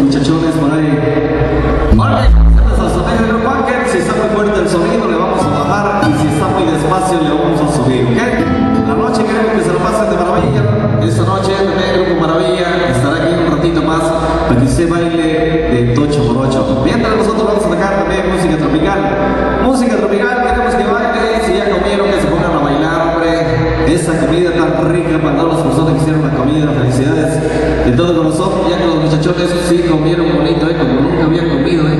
muchachones por ahí. Vale, a subir el packet. Si está muy fuerte el sonido, le vamos a bajar. Y si está muy despacio, le vamos a subir, ¿ok? La noche queremos que se lo pasen de maravilla. Esta noche, el Grupo Maravilla estará aquí un ratito más para que usted baile de Tocho por Ocho. Mientras nosotros vamos a dejar también música tropical. Música tropical, queremos que baile. Si ya comieron, que se pongan a bailar, hombre. Esta comida tan rica para todas las personas que hicieron la comida. Felicidades de todos nosotros, ya que Muchos sí comieron bonito, ¿eh? como nunca había comido. ¿eh?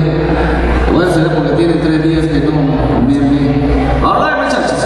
Bueno, será porque tienen tres días que no comieron bien. All right, muchachos.